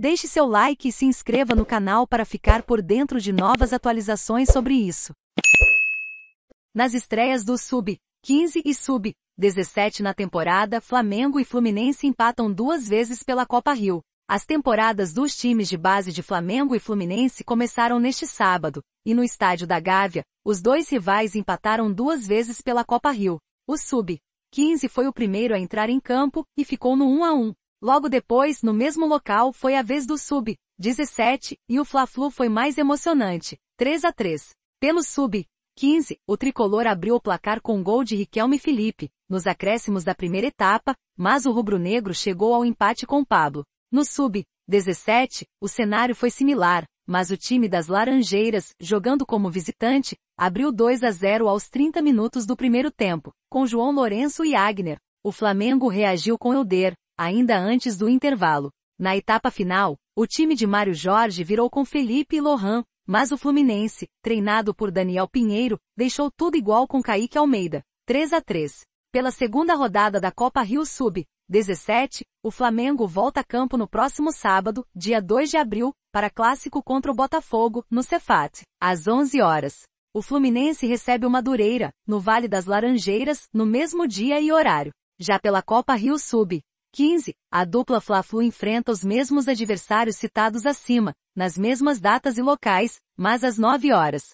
Deixe seu like e se inscreva no canal para ficar por dentro de novas atualizações sobre isso. Nas estreias do Sub 15 e Sub 17 na temporada, Flamengo e Fluminense empatam duas vezes pela Copa Rio. As temporadas dos times de base de Flamengo e Fluminense começaram neste sábado, e no estádio da Gávea, os dois rivais empataram duas vezes pela Copa Rio. O Sub 15 foi o primeiro a entrar em campo e ficou no 1 a 1. Logo depois, no mesmo local, foi a vez do Sub 17 e o Fla-Flu foi mais emocionante, 3 a 3. Pelo Sub 15, o tricolor abriu o placar com gol de Riquelme Felipe, nos acréscimos da primeira etapa, mas o rubro-negro chegou ao empate com Pablo. No Sub 17, o cenário foi similar, mas o time das Laranjeiras, jogando como visitante, abriu 2 a 0 aos 30 minutos do primeiro tempo, com João Lourenço e Agner. O Flamengo reagiu com Elder, ainda antes do intervalo. Na etapa final, o time de Mário Jorge virou com Felipe e Lohan, mas o Fluminense, treinado por Daniel Pinheiro, deixou tudo igual com Kaique Almeida, 3 a 3. Pela segunda rodada da Copa Rio Sub 17, o Flamengo volta a campo no próximo sábado, dia 2 de abril, para clássico contra o Botafogo, no Cefat, às 11 horas. O Fluminense recebe o Madureira, no Vale das Laranjeiras, no mesmo dia e horário. Já pela Copa Rio Sub 15. A dupla Fla-Flu enfrenta os mesmos adversários citados acima, nas mesmas datas e locais, mas às 9 horas.